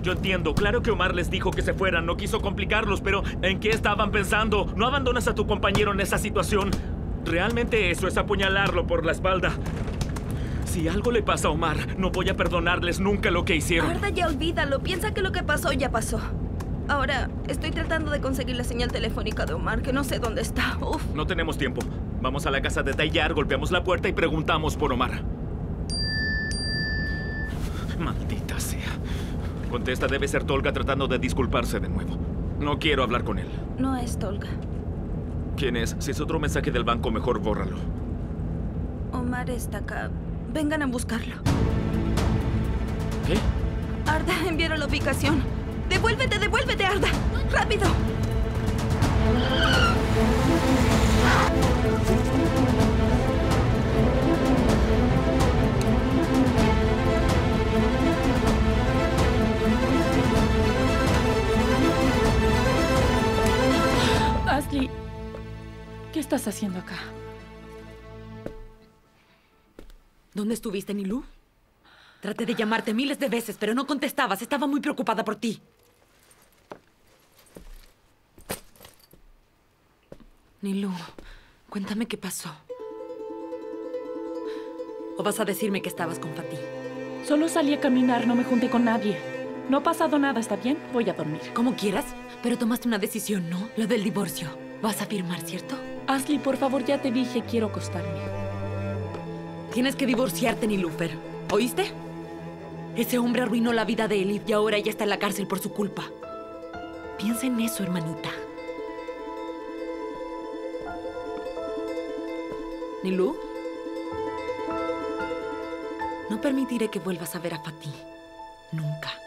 bien, yo entiendo. Claro que Omar les dijo que se fueran, no quiso complicarlos, pero ¿en qué estaban pensando? No abandonas a tu compañero en esa situación. Realmente eso es apuñalarlo por la espalda. Si algo le pasa a Omar, no voy a perdonarles nunca lo que hicieron. Arda, ya olvídalo. Piensa que lo que pasó ya pasó. Ahora, estoy tratando de conseguir la señal telefónica de Omar, que no sé dónde está. Uf. No tenemos tiempo. Vamos a la casa de Tayyar, golpeamos la puerta y preguntamos por Omar. Maldita sea. Contesta, debe ser Tolga tratando de disculparse de nuevo. No quiero hablar con él. No es Tolga. ¿Quién es? Si es otro mensaje del banco, mejor bórralo. Omar está acá. Vengan a buscarlo. ¿Qué? Arda, enviaron la ubicación. ¡Devuélvete, devuélvete, Arda! ¡Rápido! Ashley, ¿qué estás haciendo acá? ¿Dónde estuviste, Nilu? Traté de llamarte miles de veces, pero no contestabas. Estaba muy preocupada por ti. Nilu, cuéntame qué pasó. ¿O vas a decirme que estabas con Fatih? Solo salí a caminar, no me junté con nadie. No ha pasado nada, ¿está bien? Voy a dormir. Como quieras, pero tomaste una decisión, ¿no? Lo del divorcio. Vas a firmar, ¿cierto? Ashley, por favor, ya te dije, quiero acostarme. Tienes que divorciarte, Nilufer. ¿Oíste? Ese hombre arruinó la vida de Elif y ahora ella está en la cárcel por su culpa. Piensa en eso, hermanita. Nilu, no permitiré que vuelvas a ver a Fatih. Nunca.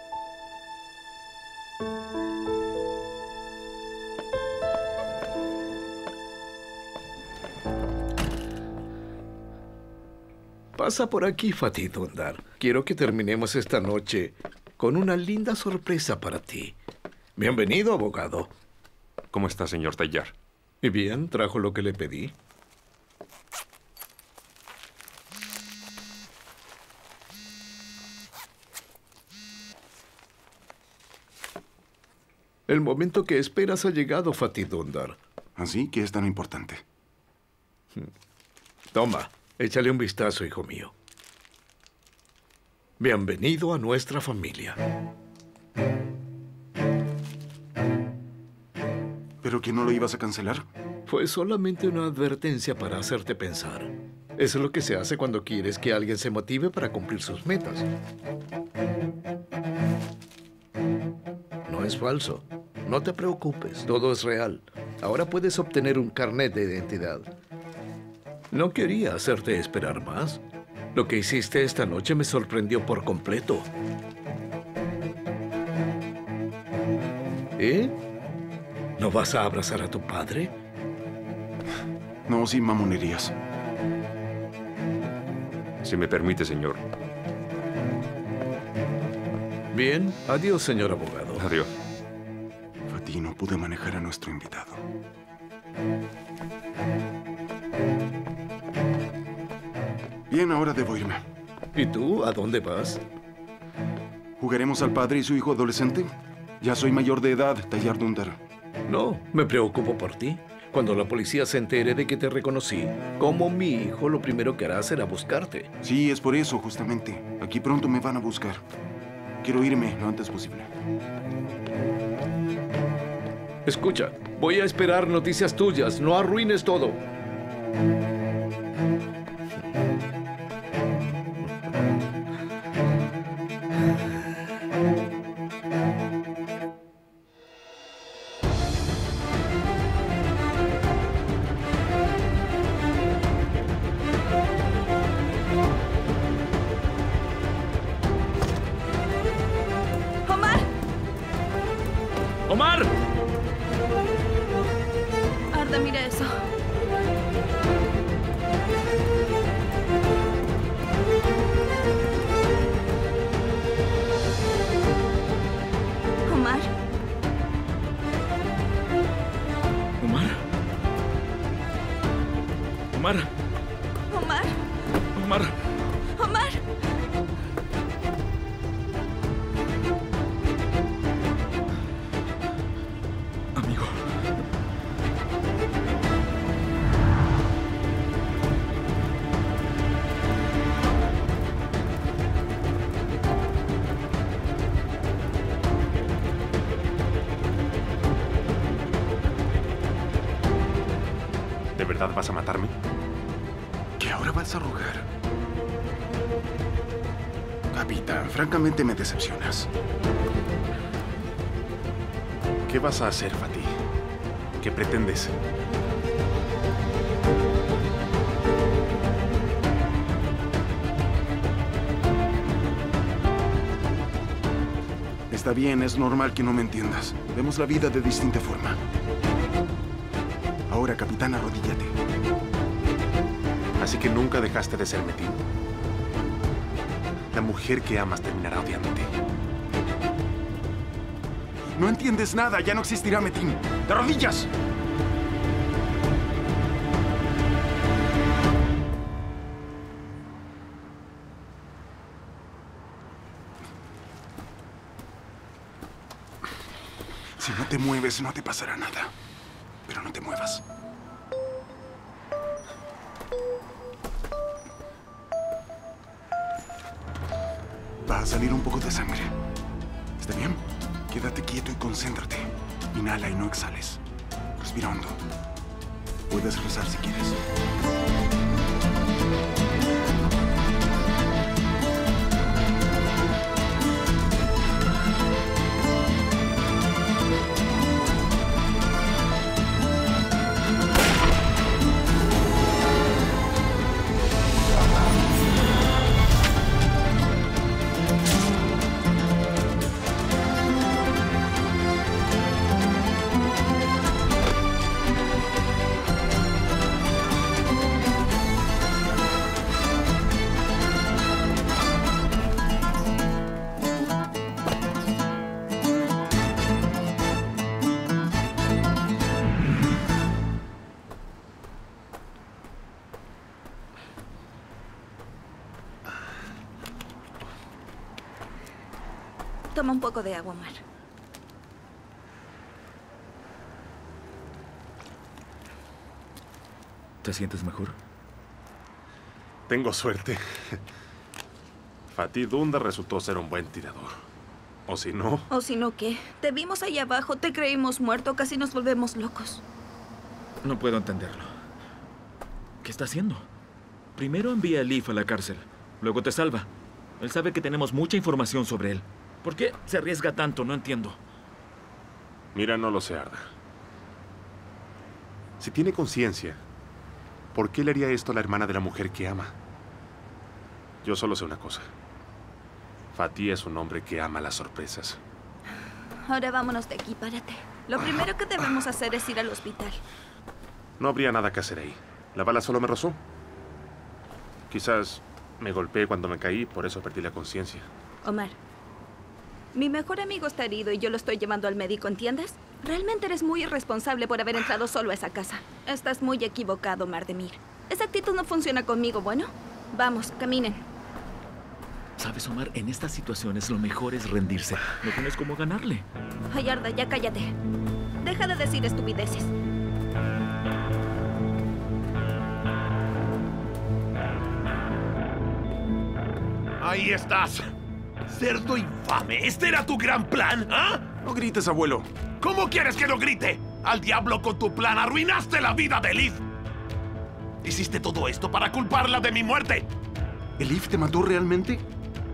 Pasa por aquí, Fatih Dondar. Quiero que terminemos esta noche con una linda sorpresa para ti. Bienvenido, abogado. ¿Cómo está, señor Tayyar? ¿Y bien? ¿Trajo lo que le pedí? El momento que esperas ha llegado, Fatih Dondar. ¿Así? ¿Qué es tan importante? Toma, échale un vistazo, hijo mío. Bienvenido a nuestra familia. ¿Pero que no lo ibas a cancelar? Fue solamente una advertencia para hacerte pensar. Es lo que se hace cuando quieres que alguien se motive para cumplir sus metas. No es falso. No te preocupes, todo es real. Ahora puedes obtener un carnet de identidad. No quería hacerte esperar más. Lo que hiciste esta noche me sorprendió por completo. ¿Eh? ¿No vas a abrazar a tu padre? No, sin mamonerías. Si me permite, señor. Bien, adiós, señor abogado. Adiós. Fatih, no pude manejar a nuestro invitado. Bien, ahora debo irme. ¿Y tú? ¿A dónde vas? ¿Jugaremos al padre y su hijo adolescente? Ya soy mayor de edad, Tayyar Dundar. No, me preocupo por ti. Cuando la policía se entere de que te reconocí, como mi hijo, lo primero que hará será buscarte. Sí, es por eso, justamente. Aquí pronto me van a buscar. Quiero irme lo antes posible. Escucha, voy a esperar noticias tuyas. No arruines todo. ¿Vas a matarme? ¿Que ahora vas a rogar? Capitán, francamente me decepcionas. ¿Qué vas a hacer, Fatih? ¿Qué pretendes? Está bien, es normal que no me entiendas. Vemos la vida de distinta forma. Ahora, capitán, arrodíllate. Así que nunca dejaste de ser Metin. La mujer que amas terminará odiándote. No entiendes nada, ya no existirá Metin. ¡De rodillas! Si no te mueves, no te pasará nada. Un poco de agua, Mar. ¿Te sientes mejor? Tengo suerte. Fatih Dunda resultó ser un buen tirador. O si no, O si no, ¿qué? Te vimos ahí abajo, te creímos muerto, casi nos volvemos locos. No puedo entenderlo. ¿Qué está haciendo? Primero envía a Leaf a la cárcel, luego te salva. Él sabe que tenemos mucha información sobre él. ¿Por qué se arriesga tanto? No entiendo. mira, no lo sé, Arda. Si tiene conciencia, ¿por qué le haría esto a la hermana de la mujer que ama? Yo solo sé una cosa. Fatih es un hombre que ama las sorpresas. Ahora vámonos de aquí, párate. Lo primero que debemos hacer es ir al hospital. No habría nada que hacer ahí. La bala solo me rozó. Quizás me golpeé cuando me caí, por eso perdí la conciencia. Omar, mi mejor amigo está herido y yo lo estoy llevando al médico, ¿entiendes? Realmente eres muy irresponsable por haber entrado solo a esa casa. Estás muy equivocado, Mardemir. Esa actitud no funciona conmigo, ¿bueno? Vamos, caminen. Sabes, Omar, en estas situaciones lo mejor es rendirse. No tienes cómo ganarle. Ay, Arda, ya cállate. Deja de decir estupideces. Ahí estás. Cerdo infame, ¿este era tu gran plan? ¿Ah? No grites, abuelo. ¿Cómo quieres que lo grite? Al diablo con tu plan, arruinaste la vida de Liv. Hiciste todo esto para culparla de mi muerte. ¿Elif te mató realmente?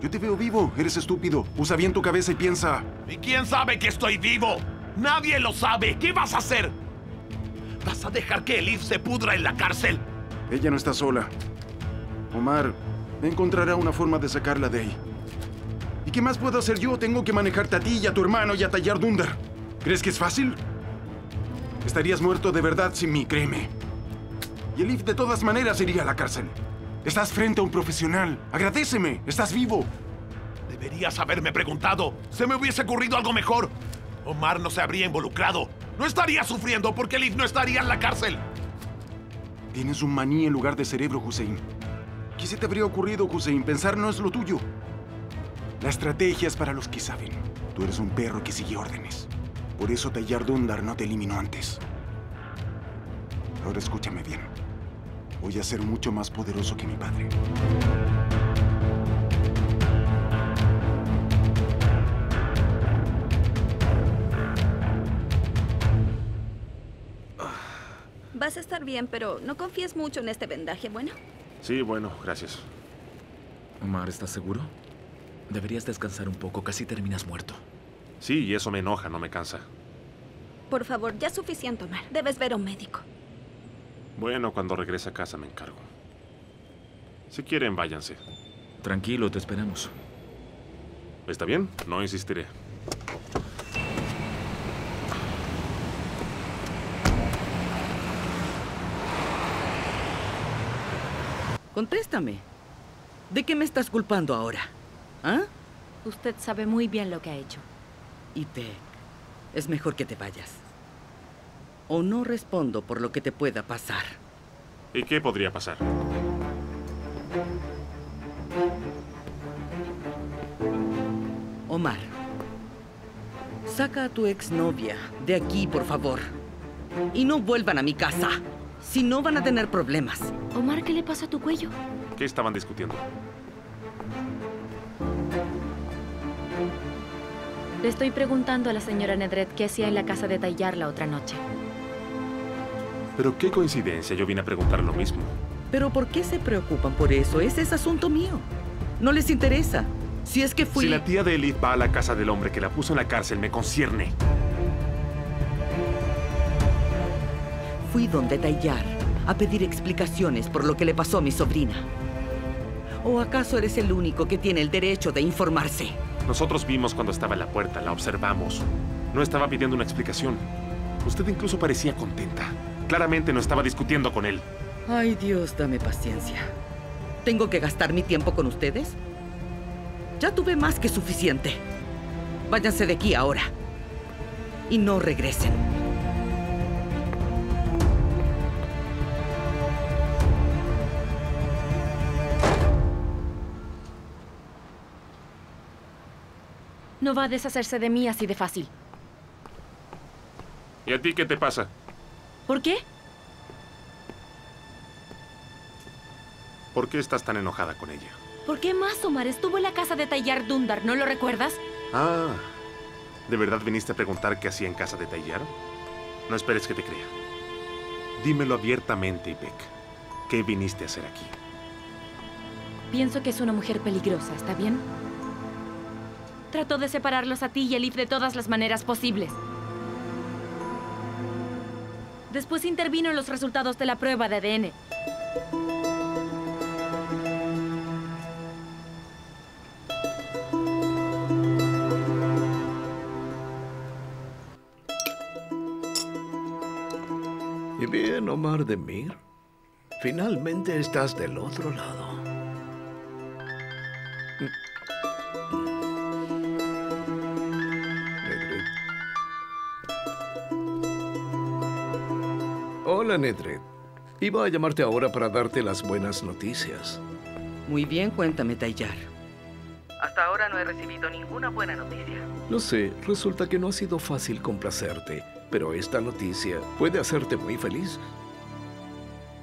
Yo te veo vivo. Eres estúpido. Usa bien tu cabeza y piensa. ¿Y quién sabe que estoy vivo? Nadie lo sabe. ¿Qué vas a hacer? ¿Vas a dejar que Elif se pudra en la cárcel? Ella no está sola. Omar encontrará una forma de sacarla de ahí. ¿Y qué más puedo hacer yo? Tengo que manejarte a ti y a tu hermano y a tallar Dunder. ¿Crees que es fácil? Estarías muerto de verdad sin mí, créeme. Y Elif de todas maneras iría a la cárcel. Estás frente a un profesional. Agradeceme. Estás vivo. Deberías haberme preguntado. Se me hubiese ocurrido algo mejor. Omar no se habría involucrado. No estaría sufriendo porque Elif no estaría en la cárcel. Tienes un maní en lugar de cerebro, Hussein. ¿Qué se te habría ocurrido, Hussein? Pensar no es lo tuyo. La estrategia es para los que saben. Tú eres un perro que sigue órdenes. Por eso Tayyar Dundar no te eliminó antes. Ahora escúchame bien. Voy a ser mucho más poderoso que mi padre. Va Vas a estar bien, pero no confíes mucho en este vendaje, ¿bueno? Sí, bueno, gracias. Omar, ¿estás seguro? Deberías descansar un poco, casi terminas muerto. Sí, y eso me enoja, no me cansa. Por favor, ya es suficiente, Omar. Debes ver a un médico. Bueno, cuando regrese a casa me encargo. Si quieren, váyanse. Tranquilo, te esperamos. ¿Está bien? No insistiré. Contéstame. ¿De qué me estás culpando ahora? ¿Ah? Usted sabe muy bien lo que ha hecho. Y te... Es mejor que te vayas. O no respondo por lo que te pueda pasar. ¿Y qué podría pasar? Omar, saca a tu exnovia de aquí, por favor. Y no vuelvan a mi casa. Si no, van a tener problemas. Omar, ¿qué le pasa a tu cuello? ¿Qué estaban discutiendo? Le estoy preguntando a la señora Nedret qué hacía en la casa de Tallar la otra noche. Pero qué coincidencia, yo vine a preguntar lo mismo. Pero ¿por qué se preocupan por eso? Ese es asunto mío. No les interesa. Si es que fui... Si la tía de Elite va a la casa del hombre que la puso en la cárcel, me concierne. Fui donde Tallar a pedir explicaciones por lo que le pasó a mi sobrina. ¿O acaso eres el único que tiene el derecho de informarse? Nosotros vimos cuando estaba en la puerta, la observamos. No estaba pidiendo una explicación. Usted incluso parecía contenta. Claramente no estaba discutiendo con él. Ay, Dios, dame paciencia. ¿Tengo que gastar mi tiempo con ustedes? Ya tuve más que suficiente. Váyanse de aquí ahora. Y no regresen. No va a deshacerse de mí así de fácil. ¿Y a ti qué te pasa? ¿Por qué? ¿Por qué estás tan enojada con ella? ¿Por qué más, Omar? Estuvo en la casa de Tallar Dundar, ¿no lo recuerdas? Ah, ¿de verdad viniste a preguntar qué hacía en casa de Tallar? No esperes que te crea. Dímelo abiertamente, Beck. ¿Qué viniste a hacer aquí? Pienso que es una mujer peligrosa, ¿está bien? Trató de separarlos a ti y a Elif de todas las maneras posibles. Después intervino en los resultados de la prueba de ADN. Y bien, Omar de Mir, finalmente estás del otro lado. Hola, Nedred. Iba a llamarte ahora para darte las buenas noticias. Muy bien, cuéntame, Tayar. Hasta ahora no he recibido ninguna buena noticia. No sé, resulta que no ha sido fácil complacerte, pero esta noticia puede hacerte muy feliz.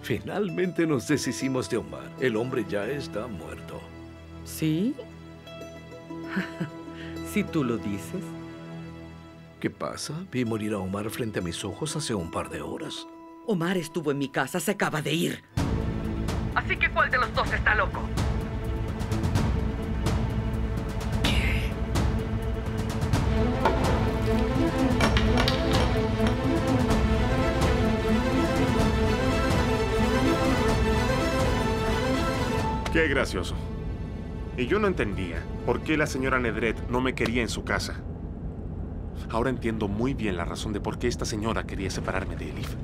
Finalmente nos deshicimos de Omar. El hombre ya está muerto. ¿Sí? si tú lo dices. ¿Qué pasa? Vi morir a Omar frente a mis ojos hace un par de horas. Omar estuvo en mi casa, se acaba de ir. Así que ¿cuál de los dos está loco? Qué gracioso. Y yo no entendía por qué la señora Nedret no me quería en su casa. Ahora entiendo muy bien la razón de por qué esta señora quería separarme de Elif.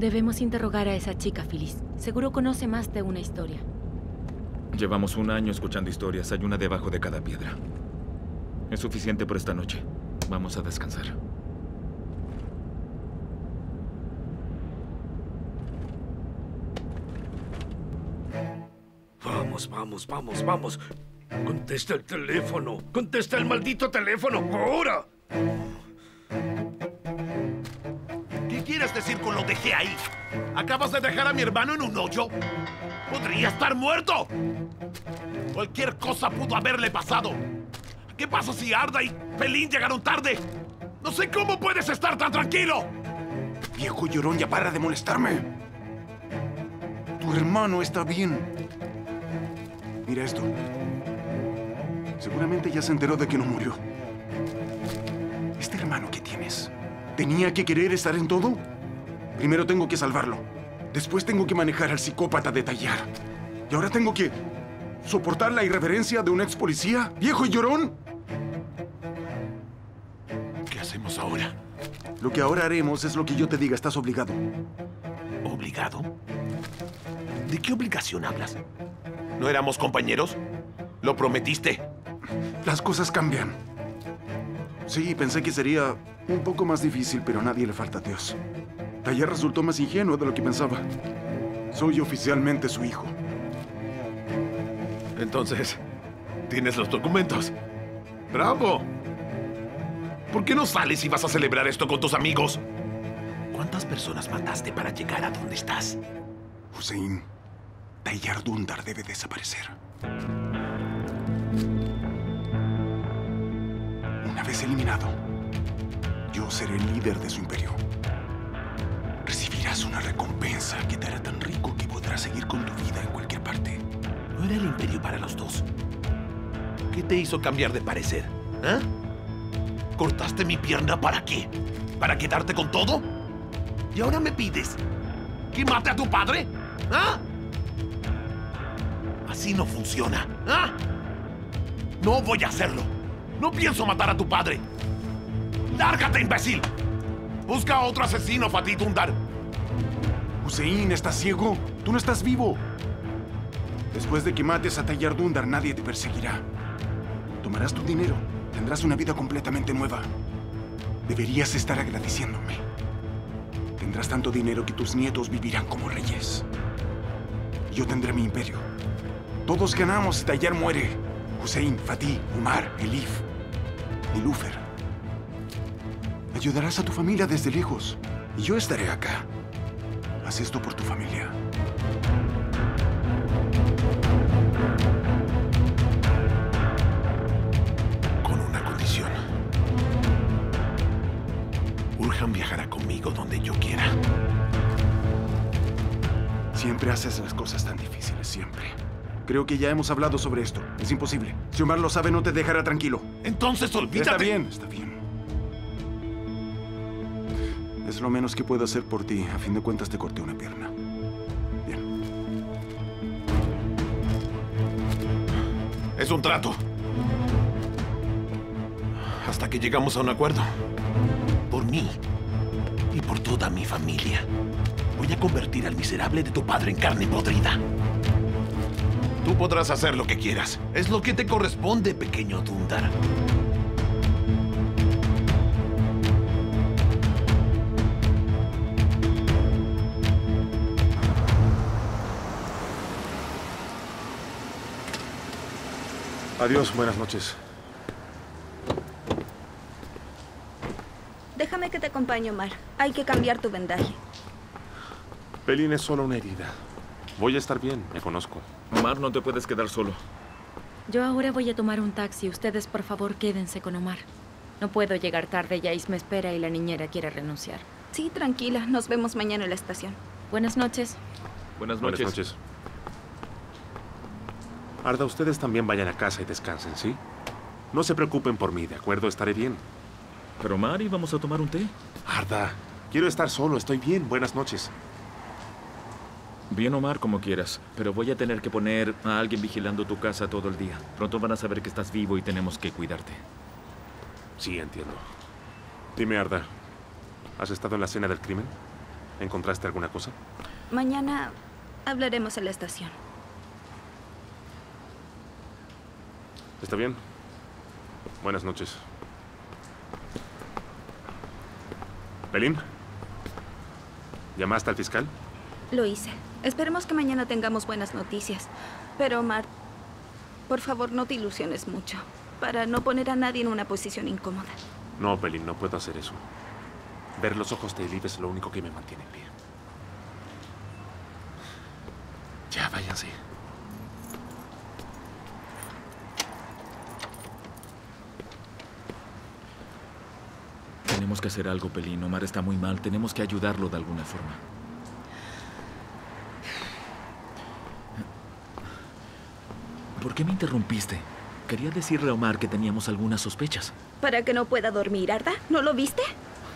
Debemos interrogar a esa chica, Phyllis. Seguro conoce más de una historia. Llevamos un año escuchando historias. Hay una debajo de cada piedra. Es suficiente por esta noche. Vamos a descansar. Vamos, vamos, vamos, vamos. Contesta el teléfono. Contesta el maldito teléfono. Ahora. ¿Qué quieres decir con lo dejé ahí? ¿Acabas de dejar a mi hermano en un hoyo? ¡Podría estar muerto! Cualquier cosa pudo haberle pasado. ¿Qué pasa si Arda y Pelín llegaron tarde? No sé cómo puedes estar tan tranquilo. Viejo llorón, ya para de molestarme. Tu hermano está bien. Mira esto. Seguramente ya se enteró de que no murió. Este hermano que tienes, ¿tenía que querer estar en todo? Primero tengo que salvarlo. Después tengo que manejar al psicópata de Tallar. Y ahora tengo que soportar la irreverencia de un ex policía, viejo y llorón. ¿Qué hacemos ahora? Lo que ahora haremos es lo que yo te diga. Estás obligado. ¿Obligado? ¿De qué obligación hablas? ¿No éramos compañeros? ¿Lo prometiste? Las cosas cambian. Sí, pensé que sería un poco más difícil, pero a nadie le falta a Dios. Taller resultó más ingenuo de lo que pensaba. Soy oficialmente su hijo. Entonces, tienes los documentos. ¡Bravo! ¿Por qué no sales y vas a celebrar esto con tus amigos? ¿Cuántas personas mataste para llegar a donde estás? Hussein, Tayyar Dundar debe desaparecer. Una vez eliminado, yo seré el líder de su imperio. Recibirás una recompensa que te hará tan rico que podrás seguir con tu vida en cualquier parte. ¿No era el imperio para los dos? ¿Qué te hizo cambiar de parecer? ¿Ah? ¿Cortaste mi pierna para qué? ¿Para quedarte con todo? ¿Y ahora me pides que mate a tu padre? ¿Ah? Así no funciona. ¿Ah? No voy a hacerlo. No pienso matar a tu padre. ¡Lárgate, imbécil! Busca a otro asesino, Fatih Tundar. Hussein, ¿estás ciego? Tú no estás vivo. Después de que mates a Tayyar Dundar, nadie te perseguirá. Tomarás tu dinero. Tendrás una vida completamente nueva. Deberías estar agradeciéndome. Tendrás tanto dinero que tus nietos vivirán como reyes. Yo tendré mi imperio. Todos ganamos si Tayyar muere. Hussein, Fatih, Umar, Elif, Nilufer. Ayudarás a tu familia desde lejos. Y yo estaré acá. Haz esto por tu familia. Con una condición. Urjan viajará conmigo donde yo quiera. Siempre haces las cosas tan difíciles, siempre. Creo que ya hemos hablado sobre esto. Es imposible. Si Omar lo sabe, no te dejará tranquilo. Entonces olvídate. Está bien, está bien. Lo menos que puedo hacer por ti. A fin de cuentas, te corté una pierna. Bien. Es un trato. Hasta que llegamos a un acuerdo. Por mí y por toda mi familia. Voy a convertir al miserable de tu padre en carne podrida. Tú podrás hacer lo que quieras. Es lo que te corresponde, pequeño Dundar. Adiós, buenas noches. Déjame que te acompañe, Omar. Hay que cambiar tu vendaje. Pelín es solo una herida. Voy a estar bien, me conozco. Omar, no te puedes quedar solo. Yo ahora voy a tomar un taxi. Ustedes, por favor, quédense con Omar. No puedo llegar tarde. Yais me espera y la niñera quiere renunciar. Sí, tranquila. Nos vemos mañana en la estación. Buenas noches. Buenas noches. Buenas noches. Arda, ustedes también vayan a casa y descansen, ¿sí? No se preocupen por mí, ¿de acuerdo? Estaré bien. Pero Omar, ¿íbamos a tomar un té? Arda, quiero estar solo, estoy bien. Buenas noches. Bien, Omar, como quieras. Pero voy a tener que poner a alguien vigilando tu casa todo el día. Pronto van a saber que estás vivo y tenemos que cuidarte. Sí, entiendo. Dime, Arda, ¿has estado en la escena del crimen? ¿Encontraste alguna cosa? Mañana hablaremos en la estación. ¿Está bien? Buenas noches. ¿Pelín? ¿Llamaste al fiscal? Lo hice. Esperemos que mañana tengamos buenas noticias. Pero, Omar, por favor, no te ilusiones mucho. Para no poner a nadie en una posición incómoda. No, Pelín, no puedo hacer eso. Ver los ojos de Elif es lo único que me mantiene en pie. Ya, váyanse. Tenemos que hacer algo, Pelín. Omar está muy mal. Tenemos que ayudarlo de alguna forma. ¿Por qué me interrumpiste? Quería decirle a Omar que teníamos algunas sospechas. Para que no pueda dormir, Arda. ¿No lo viste?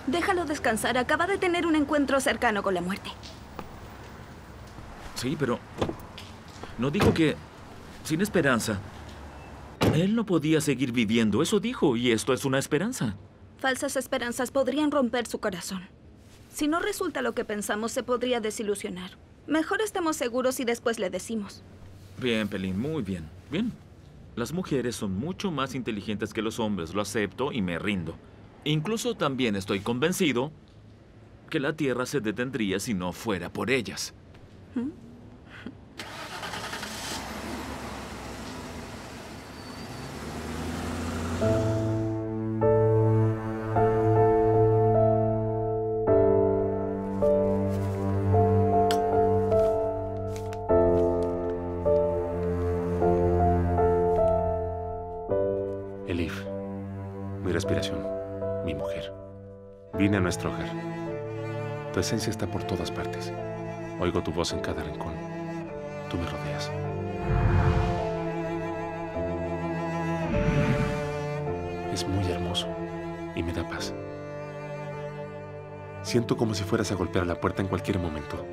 Déjalo descansar. Acaba de tener un encuentro cercano con la muerte. Sí, pero... No dijo que... Sin esperanza. Él no podía seguir viviendo. Eso dijo, y esto es una esperanza. Falsas esperanzas podrían romper su corazón. Si no resulta lo que pensamos, se podría desilusionar. Mejor estemos seguros y después le decimos. Bien, Pelín, muy bien. Bien. Las mujeres son mucho más inteligentes que los hombres, lo acepto y me rindo. Incluso también estoy convencido que la Tierra se detendría si no fuera por ellas. Elif, nuestro. Tu esencia está por todas partes. Oigo tu voz en cada rincón. Tú me rodeas. Es muy hermoso y me da paz. Siento como si fueras a golpear la puerta en cualquier momento.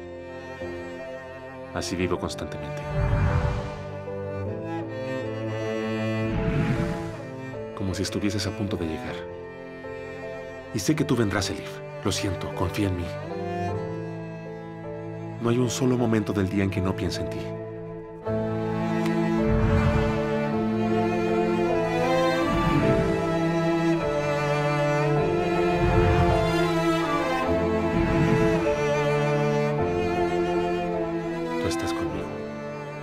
Así vivo constantemente. Como si estuvieses a punto de llegar. Y sé que tú vendrás, Elif. Lo siento, confía en mí. No hay un solo momento del día en que no piense en ti. Tú estás conmigo,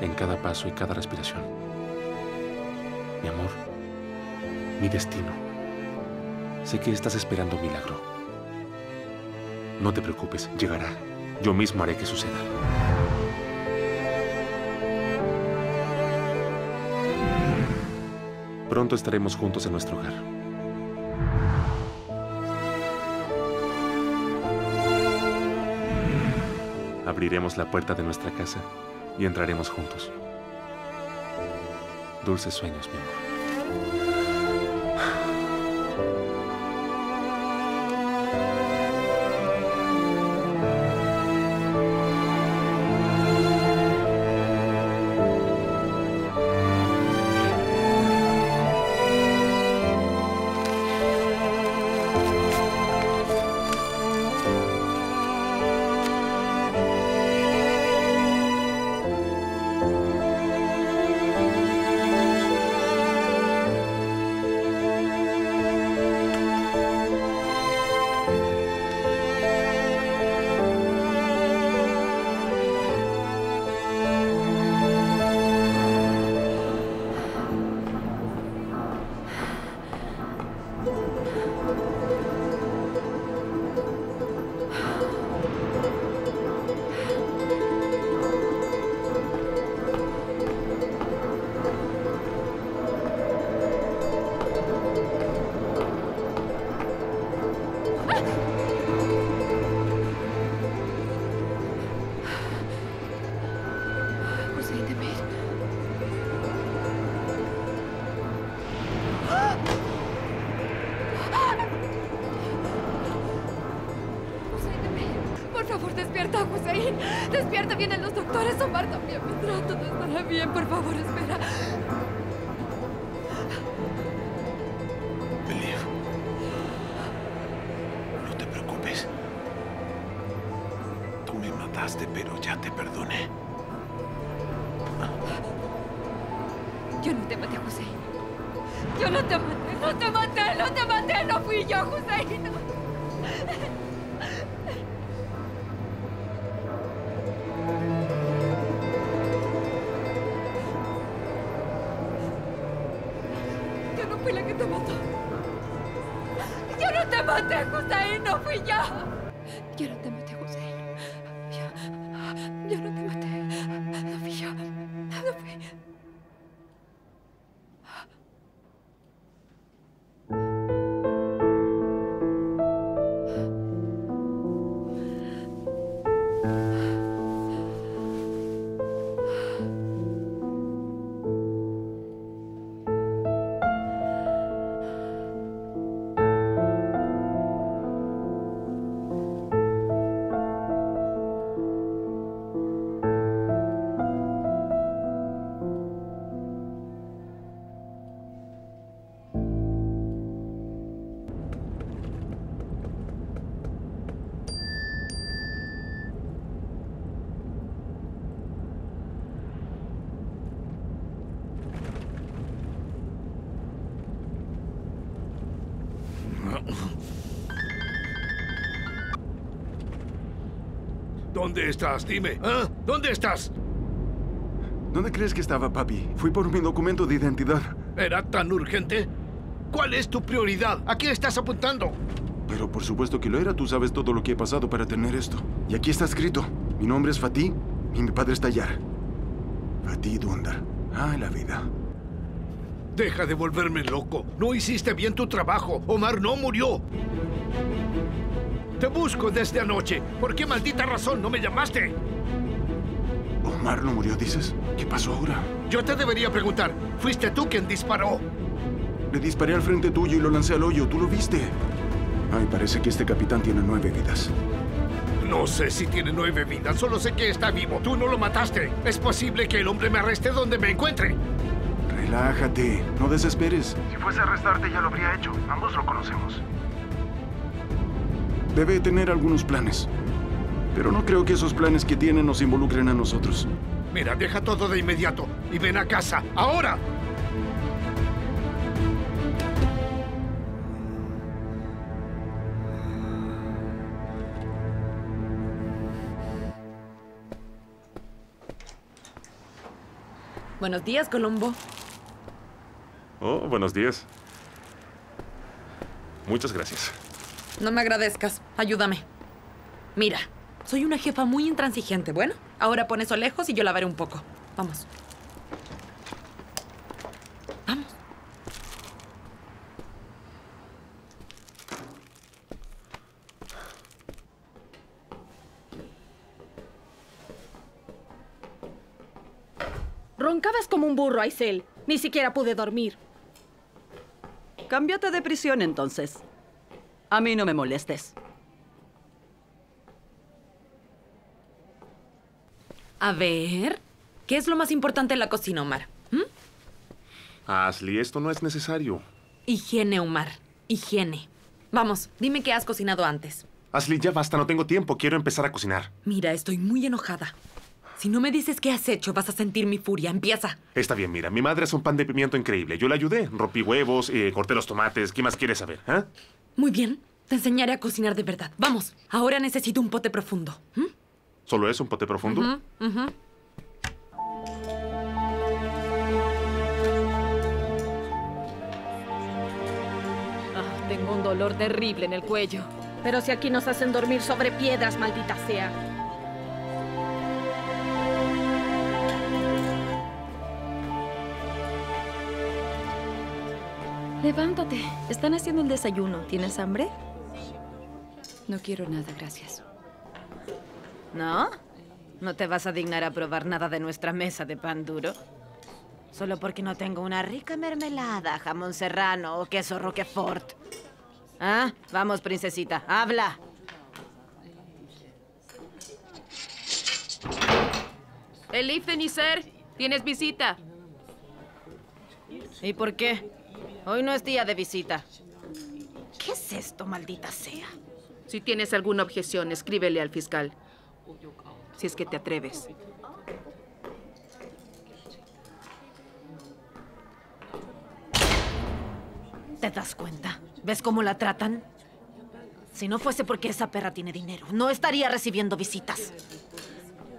en cada paso y cada respiración. Mi amor, mi destino. Sé que estás esperando un milagro. No te preocupes, llegará. Yo mismo haré que suceda. Pronto estaremos juntos en nuestro hogar. Abriremos la puerta de nuestra casa y entraremos juntos. Dulces sueños, mi amor. Despierta, vienen los doctores. Omar también vendrá. Todo estará bien. Por favor, espera. Elif. No te preocupes. Tú me mataste, pero ya te perdoné. Yo no te maté, Hussein. Yo no te maté, no te maté, no te maté. No fui yo, Hussein. Yo Maté, Hussein. No fui yo. No te ¿Dónde estás? Dime. ¿Ah? ¿Dónde estás? ¿Dónde crees que estaba, papi? Fui por mi documento de identidad. ¿Era tan urgente? ¿Cuál es tu prioridad? ¿A qué estás apuntando? Pero por supuesto que lo era. Tú sabes todo lo que he pasado para tener esto. Y aquí está escrito. Mi nombre es Fatih y mi padre es Tayar. Fatih Dundar. Ah, la vida. Deja de volverme loco. No hiciste bien tu trabajo. Omar no murió. Te busco desde anoche. ¿Por qué maldita razón no me llamaste? Omar no murió, dices. ¿Qué pasó ahora? Yo te debería preguntar. ¿Fuiste tú quien disparó? Le disparé al frente tuyo y lo lancé al hoyo. ¿Tú lo viste? Ay, parece que este capitán tiene nueve vidas. No sé si tiene nueve vidas, solo sé que está vivo. Tú no lo mataste. Es posible que el hombre me arreste donde me encuentre. Relájate, no desesperes. Si fuese a arrestarte ya lo habría hecho. Ambos lo conocemos. Debe tener algunos planes. Pero no creo que esos planes que tiene nos involucren a nosotros. Mira, deja todo de inmediato y ven a casa. ¡Ahora! Buenos días, Colombo. Oh, buenos días. Muchas gracias. No me agradezcas. Ayúdame. Mira, soy una jefa muy intransigente. Bueno, ahora pon eso lejos y yo la veré un poco. Vamos. Vamos. Roncabas como un burro, Aisel. Ni siquiera pude dormir. Cámbiate de prisión entonces. A mí no me molestes. A ver, ¿qué es lo más importante en la cocina, Omar? ¿Mm? Ashley, esto no es necesario. Higiene, Omar. Higiene. Vamos, dime qué has cocinado antes. Ashley, ya basta, no tengo tiempo. Quiero empezar a cocinar. Mira, estoy muy enojada. Si no me dices qué has hecho, vas a sentir mi furia. Empieza. Está bien, mira, mi madre hace un pan de pimiento increíble. Yo le ayudé. Rompí huevos, eh, corté los tomates. ¿Qué más quieres saber? ¿Ah? Muy bien. Te enseñaré a cocinar de verdad. Vamos, ahora necesito un pote profundo. ¿Mm? ¿Solo es un pote profundo? Ah, tengo un dolor terrible en el cuello. Pero si aquí nos hacen dormir sobre piedras, maldita sea. Levántate. Están haciendo el desayuno. ¿Tienes hambre? No quiero nada, gracias. ¿No? ¿No te vas a dignar a probar nada de nuestra mesa de pan duro? Solo porque no tengo una rica mermelada, jamón serrano o queso roquefort. ¿Ah? Vamos, princesita, habla. Elif de Nisser, tienes visita. ¿Y por qué? Hoy no es día de visita. ¿Qué es esto, maldita sea? Si tienes alguna objeción, escríbele al fiscal. Si es que te atreves. ¿Te das cuenta? ¿Ves cómo la tratan? Si no fuese porque esa perra tiene dinero, no estaría recibiendo visitas.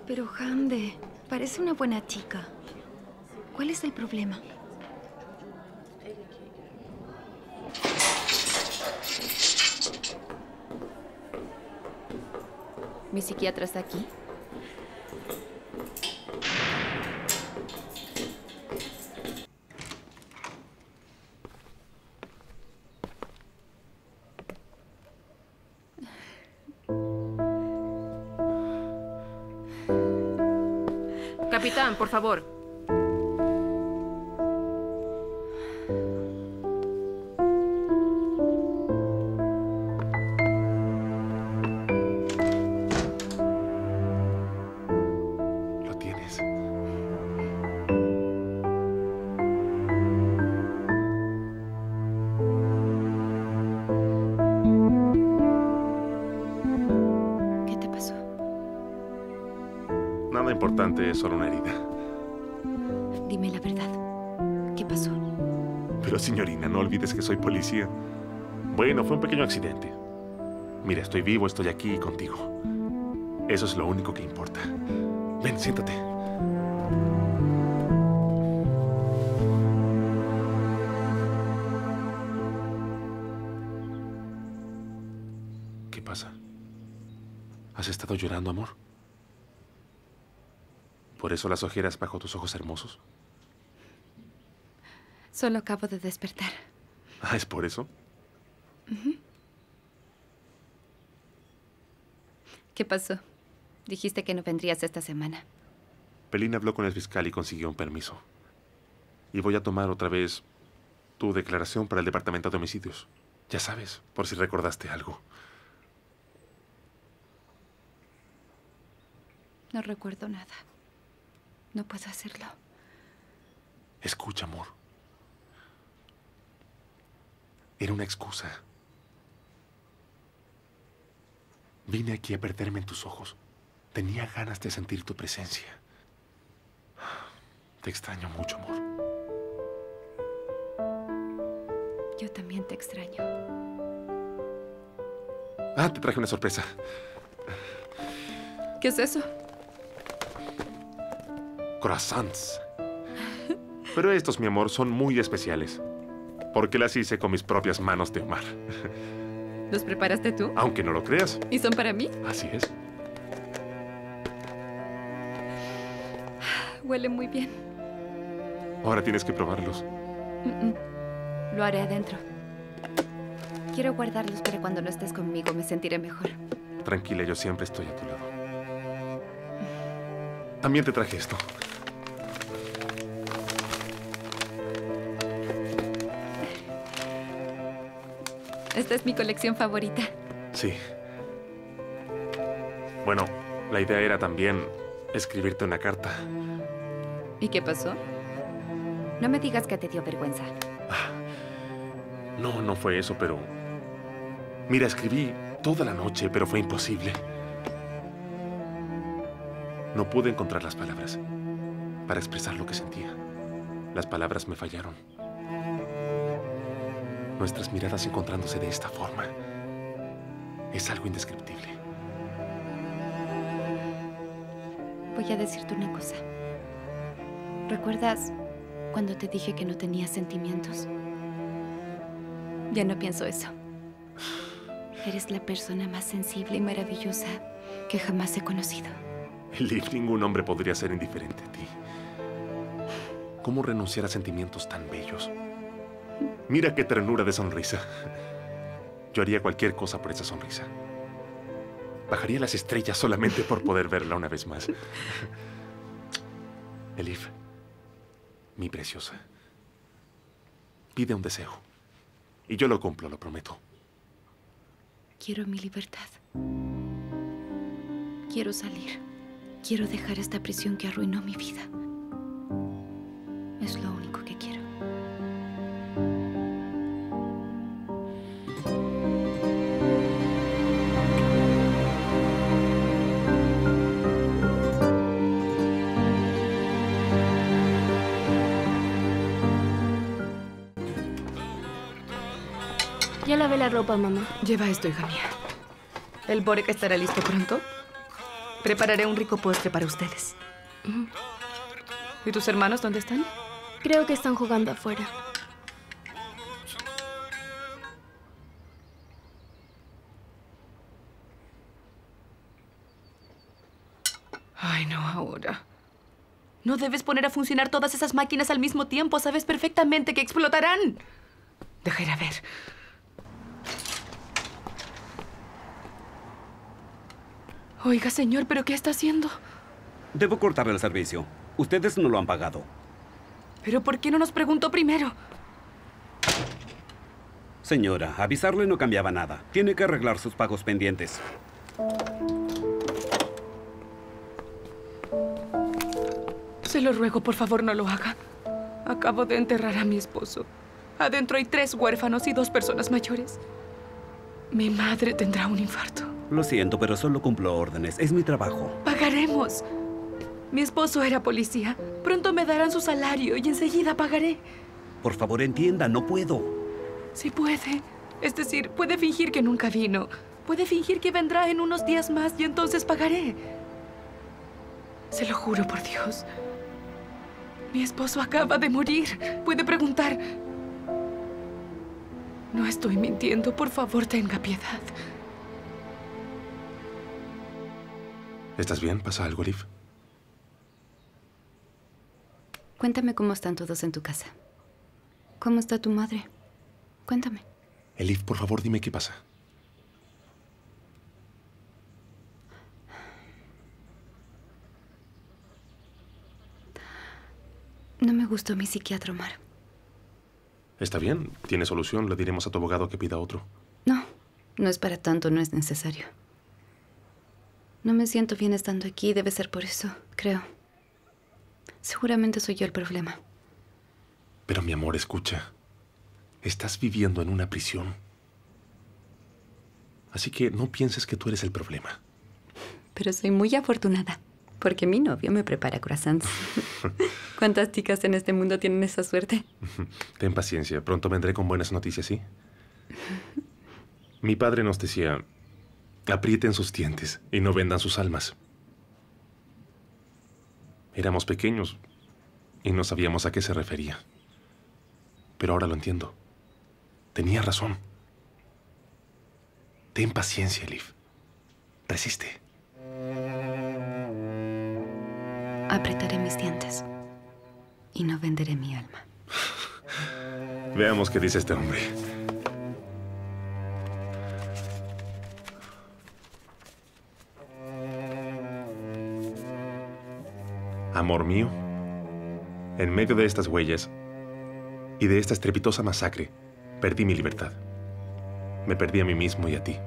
Pero Hande, parece una buena chica. ¿Cuál es el problema? ¿Mi psiquiatra está aquí? Capitán, por favor. Importante, es solo una herida. Dime la verdad. ¿Qué pasó? Pero señorina, no olvides que soy policía. Bueno, fue un pequeño accidente. Mira, estoy vivo, estoy aquí contigo. Eso es lo único que importa. Ven, siéntate. ¿Qué pasa? ¿Has estado llorando, amor? ¿Por eso las ojeras bajo tus ojos hermosos? Solo acabo de despertar. Ah, ¿es por eso? ¿Qué pasó? Dijiste que no vendrías esta semana. Pelín habló con el fiscal y consiguió un permiso. Y voy a tomar otra vez tu declaración para el departamento de homicidios. Ya sabes, por si recordaste algo. No recuerdo nada. No puedo hacerlo. Escucha, amor. Era una excusa. Vine aquí a perderme en tus ojos. Tenía ganas de sentir tu presencia. Te extraño mucho, amor. Yo también te extraño. Ah, te traje una sorpresa. ¿Qué es eso? Croissants. Pero estos, mi amor, son muy especiales. Porque las hice con mis propias manos de mar. ¿Los preparaste tú? Aunque no lo creas. ¿Y son para mí? Así es. Huele muy bien. Ahora tienes que probarlos. Mm, mm. Lo haré adentro. Quiero guardarlos para cuando no estés conmigo me sentiré mejor. Tranquila, yo siempre estoy a tu lado. También te traje esto. Esta es mi colección favorita. Sí. Bueno, la idea era también escribirte una carta. ¿Y qué pasó? No me digas que te dio vergüenza. No, no fue eso, pero... Mira, escribí toda la noche, pero fue imposible. No pude encontrar las palabras para expresar lo que sentía. Las palabras me fallaron. Nuestras miradas encontrándose de esta forma es algo indescriptible. Voy a decirte una cosa. ¿Recuerdas cuando te dije que no tenía sentimientos? Ya no pienso eso. Eres la persona más sensible y maravillosa que jamás he conocido. Liv, ningún hombre podría ser indiferente a ti. ¿Cómo renunciar a sentimientos tan bellos? Mira qué ternura de sonrisa. Yo haría cualquier cosa por esa sonrisa. Bajaría las estrellas solamente por poder verla una vez más. Elif, mi preciosa, pide un deseo. Y yo lo cumplo, lo prometo. Quiero mi libertad. Quiero salir. Quiero dejar esta prisión que arruinó mi vida. Es lo lavé la ropa, mamá. Lleva esto, hija mía. ¿El borek estará listo pronto? Prepararé un rico postre para ustedes. ¿Y tus hermanos dónde están? Creo que están jugando afuera. Ay, no, ahora. No debes poner a funcionar todas esas máquinas al mismo tiempo. Sabes perfectamente que explotarán. Deja ir a ver. Oiga, señor, ¿pero qué está haciendo? Debo cortarle el servicio. Ustedes no lo han pagado. ¿Pero por qué no nos preguntó primero? Señora, avisarle no cambiaba nada. Tiene que arreglar sus pagos pendientes. Se lo ruego, por favor, no lo haga. Acabo de enterrar a mi esposo. Adentro hay tres huérfanos y dos personas mayores. Mi madre tendrá un infarto. Lo siento, pero solo cumplo órdenes. Es mi trabajo. Pagaremos. Mi esposo era policía. Pronto me darán su salario y enseguida pagaré. Por favor, entienda, no puedo. Si puede. Es decir, puede fingir que nunca vino. Puede fingir que vendrá en unos días más y entonces pagaré. Se lo juro por Dios. Mi esposo acaba de morir. Puede preguntar. No estoy mintiendo. Por favor, tenga piedad. ¿Estás bien? ¿Pasa algo, Liv? Cuéntame cómo están todos en tu casa. ¿Cómo está tu madre? Cuéntame. Elif, por favor, dime qué pasa. No me gustó mi psiquiatra, Omar. Está bien, tiene solución. Le diremos a tu abogado que pida otro. No, no es para tanto, no es necesario. No me siento bien estando aquí, debe ser por eso, creo. Seguramente soy yo el problema. Pero mi amor, escucha. Estás viviendo en una prisión. Así que no pienses que tú eres el problema. Pero soy muy afortunada, porque mi novio me prepara croissants. ¿Cuántas chicas en este mundo tienen esa suerte? Ten paciencia, pronto vendré con buenas noticias, ¿sí? Mi padre nos decía, aprieten sus dientes y no vendan sus almas. Éramos pequeños y no sabíamos a qué se refería. Pero ahora lo entiendo. Tenía razón. Ten paciencia, Elif. Resiste. Apretaré mis dientes y no venderé mi alma. Veamos qué dice este hombre. Amor mío, en medio de estas huellas y de esta estrepitosa masacre, perdí mi libertad. Me perdí a mí mismo y a ti.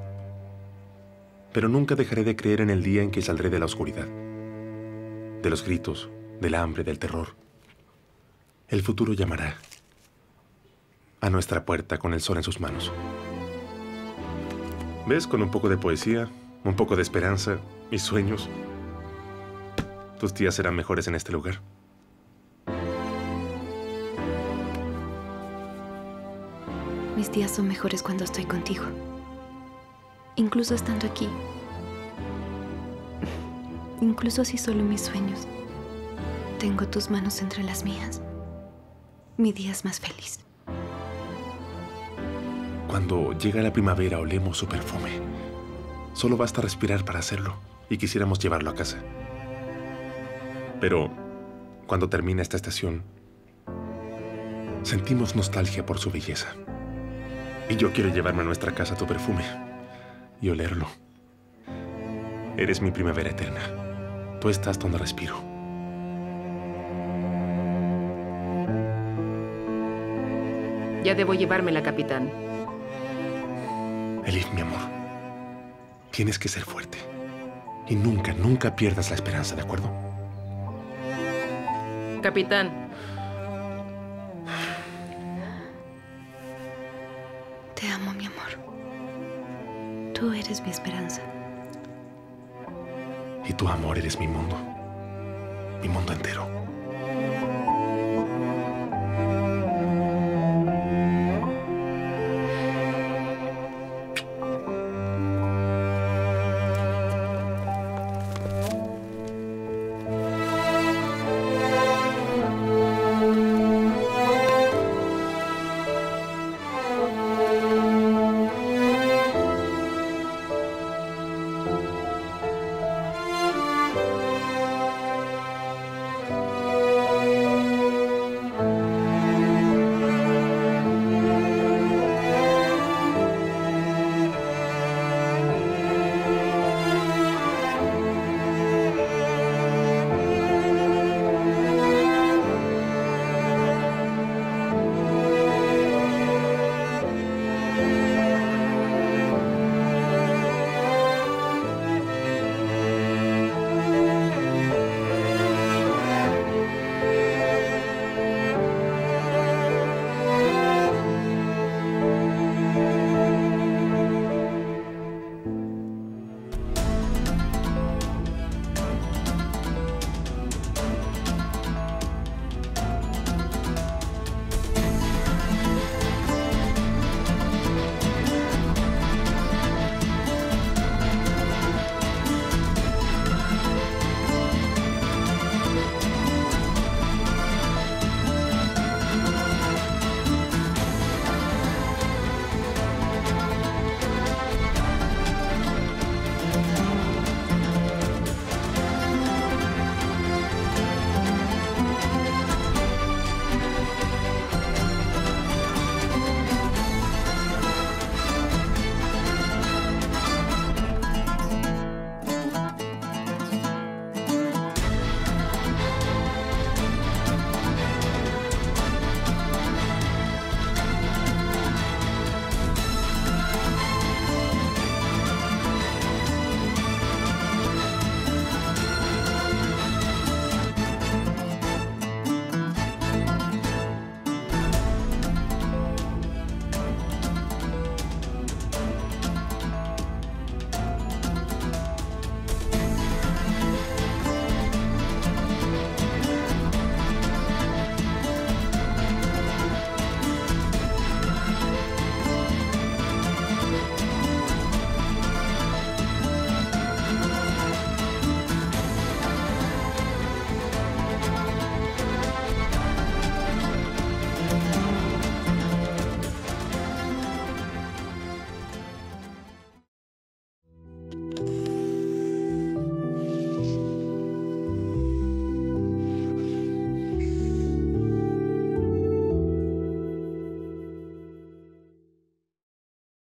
Pero nunca dejaré de creer en el día en que saldré de la oscuridad, de los gritos, del hambre, del terror. El futuro llamará a nuestra puerta con el sol en sus manos. ¿Ves? Con un poco de poesía, un poco de esperanza, mis sueños. Tus días serán mejores en este lugar. Mis días son mejores cuando estoy contigo. Incluso estando aquí. Incluso si solo mis sueños. Tengo tus manos entre las mías. Mi día es más feliz. Cuando llega la primavera olemos su perfume. Solo basta respirar para hacerlo y quisiéramos llevarlo a casa. Pero cuando termina esta estación, sentimos nostalgia por su belleza. Y yo quiero llevarme a nuestra casa tu perfume y olerlo. Eres mi primavera eterna. Tú estás donde respiro. Ya debo llevármela, capitán. Elif, mi amor, tienes que ser fuerte. Y nunca, nunca pierdas la esperanza, ¿de acuerdo? Capitán. Te amo, mi amor. Tú eres mi esperanza. Y tu amor eres mi mundo. Mi mundo entero.